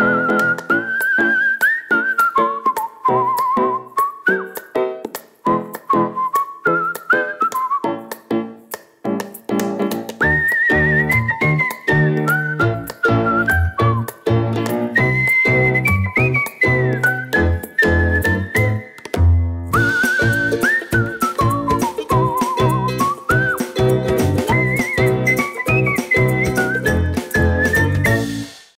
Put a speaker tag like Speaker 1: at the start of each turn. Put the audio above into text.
Speaker 1: you.